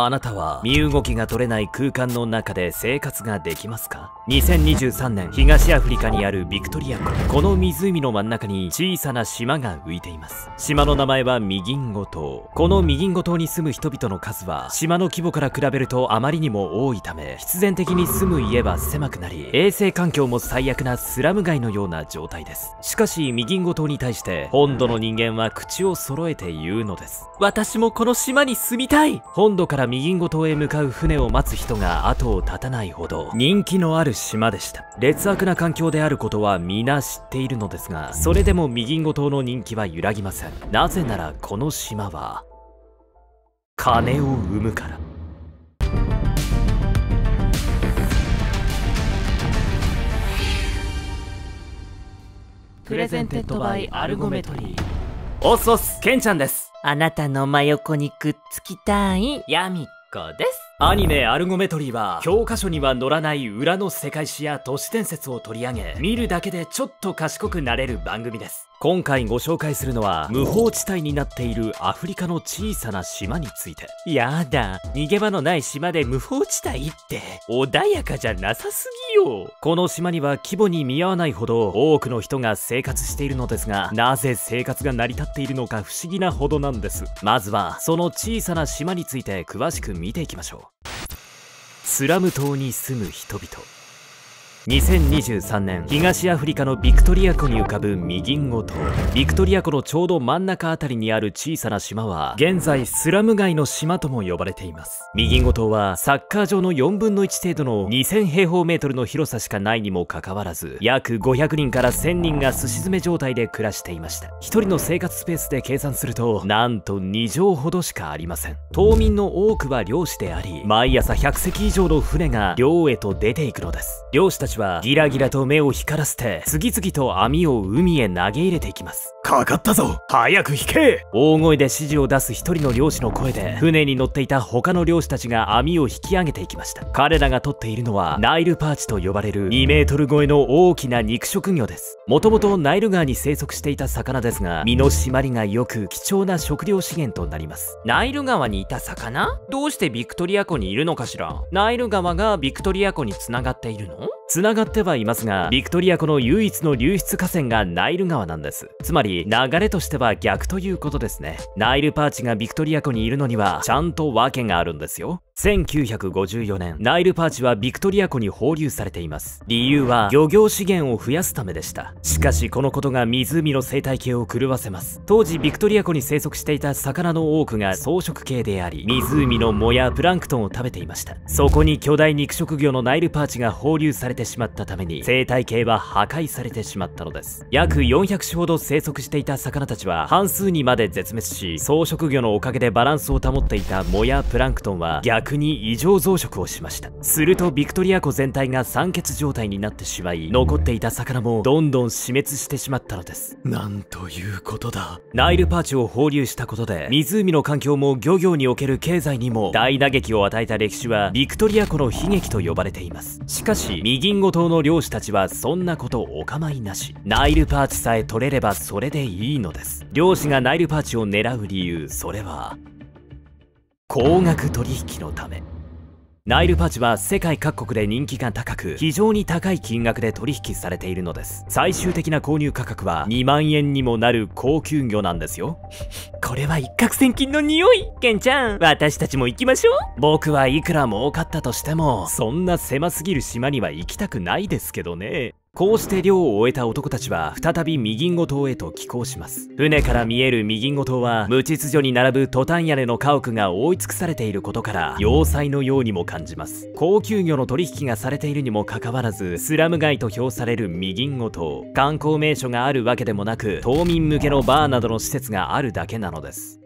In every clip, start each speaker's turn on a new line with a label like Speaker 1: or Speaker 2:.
Speaker 1: あなたは身動きが取れない空間の中で生活ができますか？2023年東アフリカにあるビクトリア湖。この湖の真ん中に小さな島が浮いています。島の名前はミギンゴ島。このミギンゴ島に住む人々の数は島の規模から比べるとあまりにも多いため必然的に住む家は狭くなり衛生環境も最悪なスラム街のような状態です。しかしミギンゴ島に対して本土の人間は口を揃えて言うのです。私もこの島に住みたい。本土からミギンゴ島へ向かう船を待つ人が後を絶たないほど人気のある島でした劣悪な環境であることは皆知っているのですがそれでもミギンゴ島の人気は揺らぎませんなぜならこの島は金を生むから
Speaker 2: Presented by アルゴメトリー
Speaker 1: おっそっすケンちゃんです
Speaker 2: あなたの真横にくっつきたいヤミコです。
Speaker 1: アニメ「アルゴメトリー」は教科書には載らない裏の世界史や都市伝説を取り上げ見るだけでちょっと賢くなれる番組です。今回ご紹介するのは無法地帯になっているアフリカの小さな島について。
Speaker 2: やだ逃げ場のない島で無法地帯って穏やかじゃなさすぎよ。
Speaker 1: この島には規模に見合わないほど多くの人が生活しているのですがなぜ生活が成り立っているのか不思議なほどなんです。まずはその小さな島について詳しく見ていきましょう。スラム島に住む人々。2023年東アフリカのビクトリア湖に浮かぶミギンゴ島ビクトリア湖のちょうど真ん中あたりにある小さな島は現在スラム街の島とも呼ばれています。ミギンゴ島はサッカー場の4分の1程度の2000平方メートルの広さしかないにもかかわらず約500人から1000人がすし詰め状態で暮らしていました。1人の生活スペースで計算するとなんと2畳ほどしかありません。島民の多くは漁師であり毎朝100隻以上の船が漁へと出ていくのです。漁師たちはギラギラと目を光らせて次々と網を海へ投げ入れていきます。かかったぞ。早く引け！大声で指示を出す一人の漁師の声で船に乗っていた他の漁師たちが網を引き上げていきました。彼らが取っているのはナイルパーチと呼ばれる2メートル超えの大きな肉食魚です。もともとナイル川に生息していた魚ですが身の締まりが良く貴重な食料資源となります。
Speaker 2: ナイル川にいた魚？どうしてビクトリア湖にいるのかしら？ナイル川がビクトリア湖につながっているの？
Speaker 1: 繋がってはいますが、ビクトリア湖の唯一の流出河川がナイル川なんです。つまり、流れとしては逆ということですね。ナイルパーチがビクトリア湖にいるのには、ちゃんと訳があるんですよ。1954年、ナイルパーチはビクトリア湖に放流されています。理由は、漁業資源を増やすためでした。しかし、このことが湖の生態系を狂わせます。当時、ビクトリア湖に生息していた魚の多くが草食系であり、湖の藻やプランクトンを食べていました。そこに巨大肉食魚のナイルパーチが放流されてしまったために、生態系は破壊されてしまったのです。約400種ほど生息していた魚たちは、半数にまで絶滅し、草食魚のおかげでバランスを保っていた藻やプランクトンは逆に異常増殖をしました。するとビクトリア湖全体が酸欠状態になってしまい残っていた魚もどんどん死滅してしまったのです。なんということだ。ナイルパーチを放流したことで湖の環境も漁業における経済にも大打撃を与えた歴史はビクトリア湖の悲劇と呼ばれています。しかしミキンゴ島の漁師たちはそんなことお構いなし。ナイルパーチさえ取れればそれでいいのです。漁師がナイルパーチを狙う理由それは高額取引のため。ナイルパチは世界各国で人気が高く非常に高い金額で取引されているのです。最終的な購入価格は2万円にもなる高級魚なんですよ。
Speaker 2: これは一攫千金の匂い！ケンちゃん私たちも行きましょう！
Speaker 1: 僕はいくら儲かったとしてもそんな狭すぎる島には行きたくないですけどね。こうして漁を終えた男たちは再びミギンゴ島へと寄港します。船から見えるミギンゴ島は無秩序に並ぶトタン屋根の家屋が覆い尽くされていることから要塞のようにも感じます。高級魚の取引がされているにもかかわらずスラム街と評されるミギンゴ島観光名所があるわけでもなく島民向けのバーなどの施設があるだけなのです。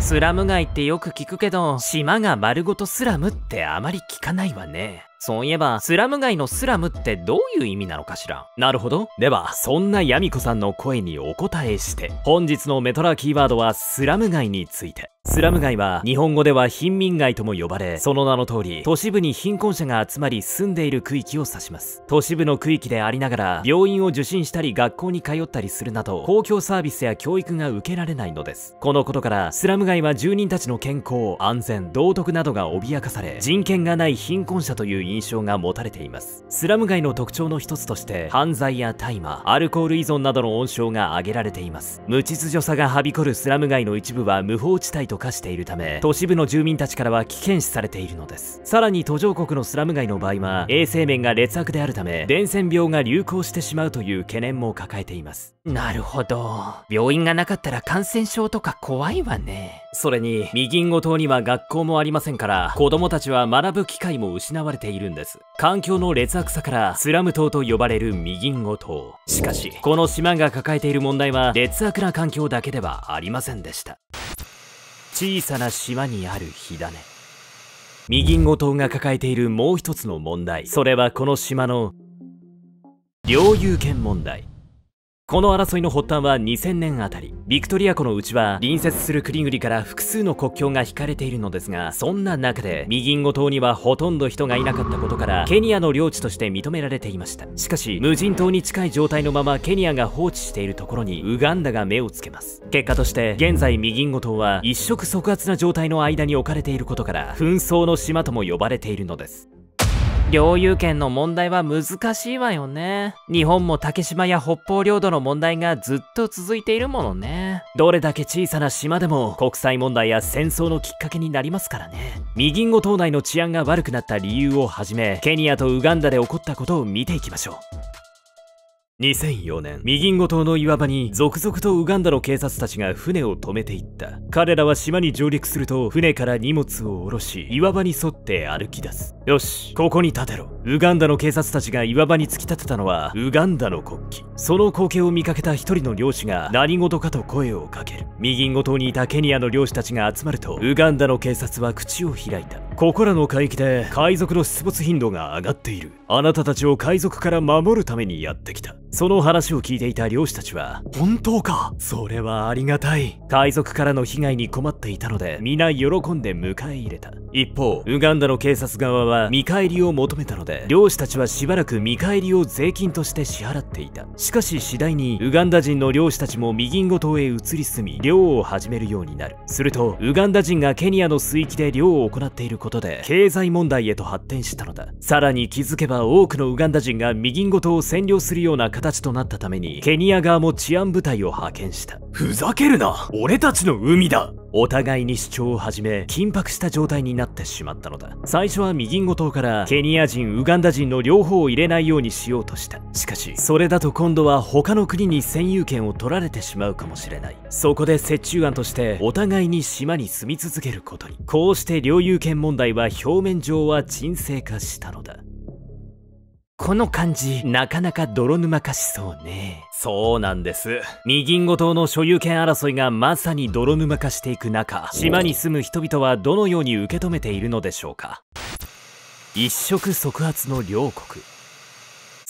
Speaker 2: スラム街ってよく聞くけど島が丸ごとスラムってあまり聞かないわね。そういえばスラム街のスラムってどういう意味なのかしら？
Speaker 1: なるほど。ではそんなヤミコさんの声にお答えして本日のメトラキーワードはスラム街について。スラム街は日本語では貧民街とも呼ばれその名の通り都市部に貧困者が集まり住んでいる区域を指します。都市部の区域でありながら病院を受診したり学校に通ったりするなど公共サービスや教育が受けられないのです。このことからスラム街は住人たちの健康安全道徳などが脅かされ人権がない貧困者という印象が持たれています。スラム街の特徴の一つとして犯罪や大麻アルコール依存などの温床が挙げられています。無秩序さがはびこるスラム街の一部は無法地帯と化しているため都市部の住民たちからは危険視されているのです。さらに途上国のスラム街の場合は衛生面が劣悪であるため伝染病が流行してしまうという懸念も抱えています。
Speaker 2: なるほど。病院がなかったら感染症とか怖いわね。
Speaker 1: それにミギンゴ島には学校もありませんから子供たちは学ぶ機会も失われているいるんです。環境の劣悪さからスラム島と呼ばれるミギンゴ島。しかしこの島が抱えている問題は劣悪な環境だけではありませんでした。小さな島にある火種。ミギンゴ島が抱えているもう一つの問題。それはこの島の領有権問題。この争いの発端は2000年あたり。ビクトリア湖のうちは隣接する国々から複数の国境が引かれているのですがそんな中でミギンゴ島にはほとんど人がいなかったことからケニアの領地として認められていました。しかし無人島に近い状態のままケニアが放置しているところにウガンダが目をつけます。結果として現在ミギンゴ島は一触即発な状態の間に置かれていることから紛争の島とも呼ばれているのです。
Speaker 2: 領有権の問題は難しいわよね。日本も竹島や北方領土の問題がずっと続いているものね。
Speaker 1: どれだけ小さな島でも国際問題や戦争のきっかけになりますからね。ミギンゴ島内の治安が悪くなった理由をはじめ、ケニアとウガンダで起こったことを見ていきましょう。2004年、ミギンゴ島の岩場に続々とウガンダの警察たちが船を止めていった。彼らは島に上陸すると船から荷物を下ろし、岩場に沿って歩き出す。よし、ここに立てろ。ウガンダの警察たちが岩場に突き立てたのはウガンダの国旗。その光景を見かけた一人の漁師が何事かと声をかける。ミギンゴ島にいたケニアの漁師たちが集まると、ウガンダの警察は口を開いた。ここらの海域で海賊の出没頻度が上がっている。あなたたちを海賊から守るためにやってきた。その話を聞いていた漁師たちは、本当か？それはありがたい。海賊からの被害に困っていたので、皆喜んで迎え入れた。一方、ウガンダの警察側は見返りを求めたので、漁師たちはしばらく見返りを税金として支払っていた。しかし次第に、ウガンダ人の漁師たちもミギンゴ島へ移り住み、漁を始めるようになる。すると、ウガンダ人がケニアの水域で漁を行っていることで、経済問題へと発展したのだ。さらに気づけば多くのウガンダ人がミギンゴ島を占領するような形となったために、ケニア側も治安部隊を派遣した。ふざけるな。俺たちの海だ。お互いに主張を始め緊迫した状態になってしまったのだ。最初はミギンゴ島からケニア人ウガンダ人の両方を入れないようにしようとした。しかしそれだと今度は他の国に占有権を取られてしまうかもしれない。そこで折衷案としてお互いに島に住み続けることに。こうして領有権問題は表面上は沈静化したのだこの感じ、なかなか泥沼化しそうね。そうなんです。ミギンゴ島の所有権争いがまさに泥沼化していく中、島に住む人々はどのように受け止めているのでしょうか。一触即発の両国。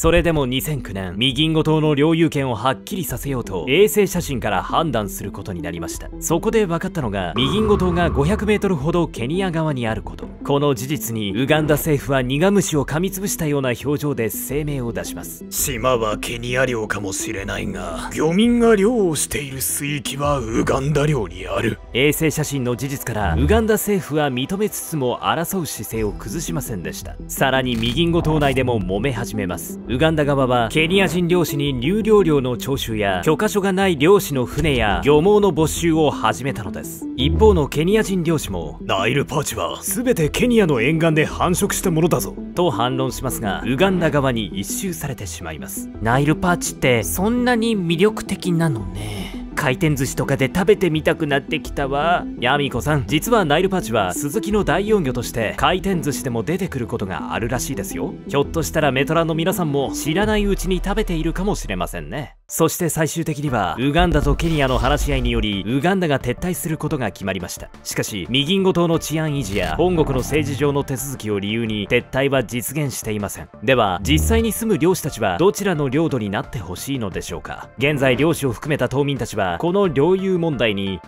Speaker 1: それでも2009年、ミギンゴ島の領有権をはっきりさせようと、衛星写真から判断することになりました。そこで分かったのが、ミギンゴ島が500メートルほどケニア側にあること。この事実に、ウガンダ政府は苦虫を噛みつぶしたような表情で声明を出します。
Speaker 3: 島はケニア領かもしれないが、漁民が漁をしている水域はウガンダ領にある。
Speaker 1: 衛星写真の事実から、ウガンダ政府は認めつつも争う姿勢を崩しませんでした。さらにミギンゴ島内でも揉め始めます。ウガンダ側はケニア人漁師に入漁料の徴収や許可書がない漁師の船や漁網の没収を始めたのです。一方のケニア人漁師も
Speaker 3: ナイルパーチは全てケニアの沿岸で繁殖したものだぞ。
Speaker 1: と反論しますがウガンダ側に一周されてしまいます。
Speaker 2: ナイルパーチってそんなに魅力的なのね回転寿司とかで食べてみたくなってきたわ。
Speaker 1: ヤミコさん実はナイルパーチはスズキの代用魚として回転寿司でも出てくることがあるらしいですよ。ひょっとしたらメトラの皆さんも知らないうちに食べているかもしれませんね。そして最終的にはウガンダとケニアの話し合いによりウガンダが撤退することが決まりました。しかしミギンゴ島の治安維持や本国の政治上の手続きを理由に撤退は実現していません。では実際に住む漁師たちはどちらの領土になってほしいのでしょうか。現在漁師を含めた島民たちはこの領有問題に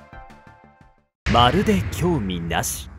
Speaker 1: まるで興味なし。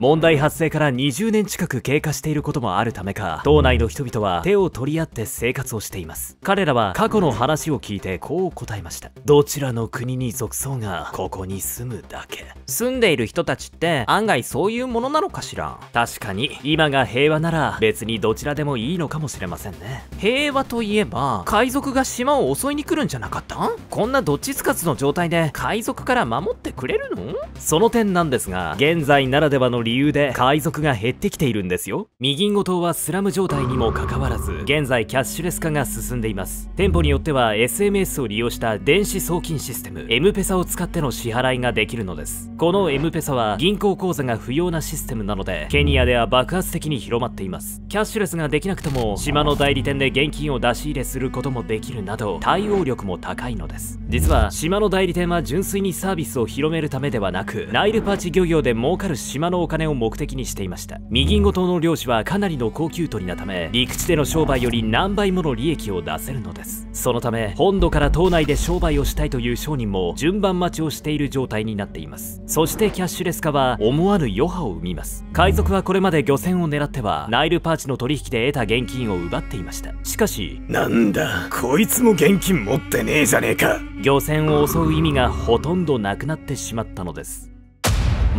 Speaker 1: 問題発生から20年近く経過していることもあるためか島内の人々は手を取り合って生活をしています。彼らは過去の話を聞いてこう答えました。どちらの国に属そうがここに住むだけ。
Speaker 2: 住んでいる人たちって案外そういうものなのかしら？
Speaker 1: 確かに今が平和なら別にどちらでもいいのかもしれませんね。
Speaker 2: 平和といえば海賊が島を襲いに来るんじゃなかった？こんなどっちつかずの状態で海賊から守ってくれるの？
Speaker 1: その点なんですが現在ならではの理理由で海賊が減ってきているんですよ。ミギンゴ島はスラム状態にもかかわらず現在キャッシュレス化が進んでいます。店舗によっては SMS を利用した電子送金システム M ペサを使っての支払いができるのです。この M ペサは銀行口座が不要なシステムなのでケニアでは爆発的に広まっています。キャッシュレスができなくても島の代理店で現金を出し入れすることもできるなど対応力も高いのです。実は島の代理店は純粋にサービスを広めるためではなくナイルパーチ漁業で儲かる島のお金を目的にしていました。ミギンゴ島の漁師はかなりの高級取りなため陸地での商売より何倍もの利益を出せるのです。そのため本土から島内で商売をしたいという商人も順番待ちをしている状態になっています。そしてキャッシュレス化は思わぬ余波を生みます。海賊はこれまで漁船を狙ってはナイルパーチの取引で得た現金を奪っていました。しかし
Speaker 3: なんだこいつも現金持ってねえじゃねえか。
Speaker 1: 漁船を襲う意味がほとんどなくなってしまったのです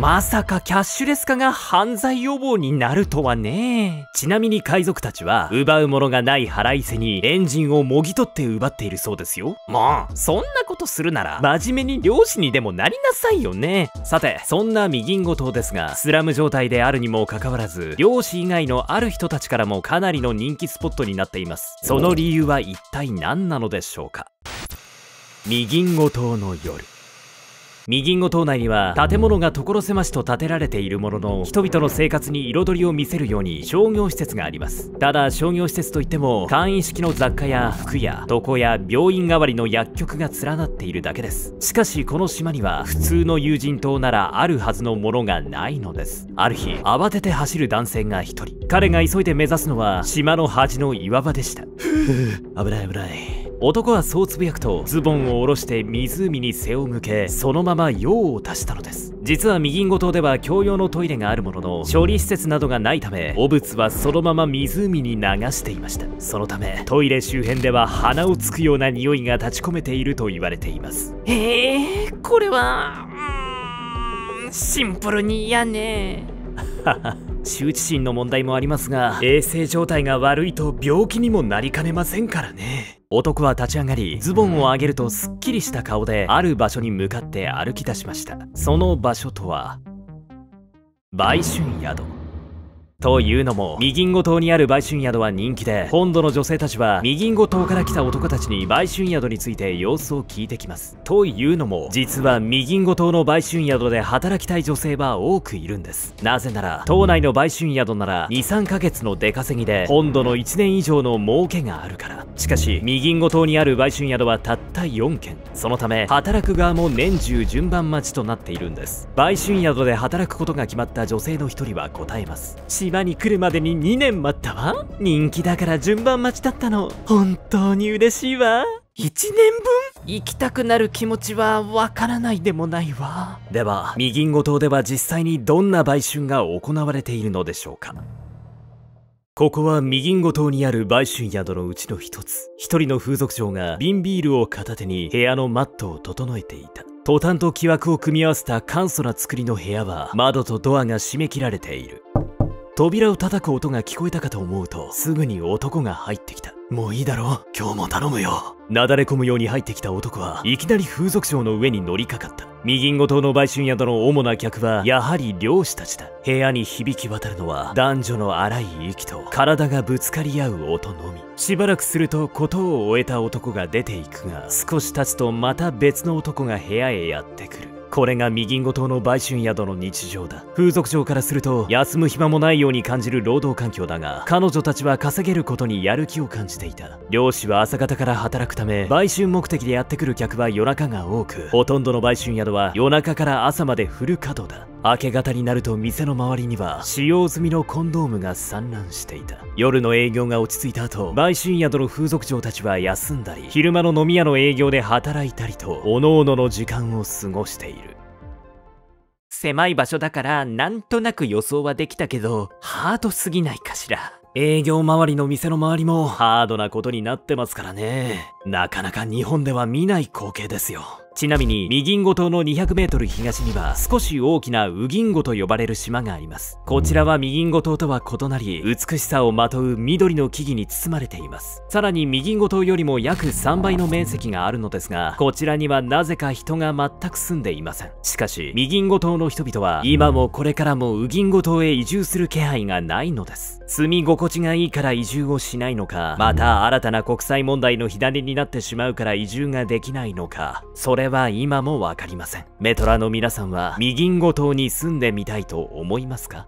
Speaker 1: まさかキャッシュレス化が犯罪予防になるとはね。ちなみに海賊たちは、奪うものがない腹いせにエンジンをもぎ取って奪っているそうですよ。
Speaker 2: もう、そんなことするなら、真面目に漁師にでもなりなさいよね。
Speaker 1: さて、そんなミギンゴ島ですが、スラム状態であるにもかかわらず、漁師以外のある人たちからもかなりの人気スポットになっています。その理由は一体何なのでしょうか。ミギンゴ島の夜。ミギンゴ島内には建物が所狭しと建てられているものの人々の生活に彩りを見せるように商業施設があります。ただ商業施設といっても簡易式の雑貨や服や床や病院代わりの薬局が連なっているだけです。しかしこの島には普通の友人島ならあるはずのものがないのです。ある日慌てて走る男性が一人。彼が急いで目指すのは島の端の岩場でした。危ない危ない。男はそうつぶやくとズボンを下ろして湖に背を向けそのまま用を足したのです。実はミギンゴ島では共用のトイレがあるものの処理施設などがないため汚物はそのまま湖に流していました。そのためトイレ周辺では鼻をつくような匂いが立ち込めていると言われています。
Speaker 2: へえこれはシンプルに嫌ね。
Speaker 1: 羞恥心の問題もありますが衛生状態が悪いと病気にもなりかねませんからね男は立ち上がりズボンを上げるとすっきりした顔である場所に向かって歩き出しました。その場所とは売春宿。というのも、ミギンゴ島にある売春宿は人気で、本土の女性たちは、ミギンゴ島から来た男たちに売春宿について様子を聞いてきます。というのも、実はミギンゴ島の売春宿で働きたい女性は多くいるんです。なぜなら、島内の売春宿なら、2、3ヶ月の出稼ぎで、本土の1年以上の儲けがあるから。しかし、ミギンゴ島にある売春宿はたった4件。そのため、働く側も年中順番待ちとなっているんです。売春宿で働くことが決まった女性の一人は答えます。島に来るまでに2年待ったわ。人気だから順番待ちだったの。本当に嬉しいわ。1年分
Speaker 2: 行きたくなる気持ちはわからないでもないわ
Speaker 1: では、ミギンゴ島では実際にどんな売春が行われているのでしょうかここはミギンゴ島にある売春宿のうちの一つ。一人の風俗嬢が瓶ビールを片手に部屋のマットを整えていた。トタンと木枠を組み合わせた簡素な作りの部屋は窓とドアが閉め切られている。扉を叩く音が聞こえたかと思うとすぐに男が入ってきた。もういいだろう今日も頼むよ。なだれ込むように入ってきた男はいきなり風俗嬢の上に乗りかかった。ミギンゴ島の売春宿の主な客はやはり漁師たちだ。部屋に響き渡るのは男女の荒い息と体がぶつかり合う音のみ。しばらくすると事を終えた男が出ていくが少し経つとまた別の男が部屋へやってくる。これが右銀五島の売春宿の日常だ。風俗嬢からすると休む暇もないように感じる労働環境だが彼女たちは稼げることにやる気を感じていた。漁師は朝方から働くため売春目的でやってくる客は夜中が多くほとんどの売春宿は夜中から朝までフル稼働だ。明け方になると店の周りには使用済みのコンドームが散乱していた。夜の営業が落ち着いた後売春宿の風俗嬢たちは休んだり昼間の飲み屋の営業で働いたりと各々の時間を過ごしている。
Speaker 2: 狭い場所だからなんとなく予想はできたけどハードすぎないかしら。
Speaker 1: 営業周りの店の周りもハードなことになってますからね。なかなか日本では見ない光景ですよちなみに、ミギンゴ島の200メートル東には少し大きなウギンゴと呼ばれる島があります。こちらはミギンゴ島とは異なり、美しさをまとう緑の木々に包まれています。さらにミギンゴ島よりも約3倍の面積があるのですが、こちらにはなぜか人が全く住んでいません。しかし、ミギンゴ島の人々は今もこれからもウギンゴ島へ移住する気配がないのです。住み心地がいいから移住をしないのか、また新たな国際問題の火種になってしまうから移住ができないのか、それれは今もわかりません。メトラの皆さんは、ミギンゴ島に住んでみたいと思いますか？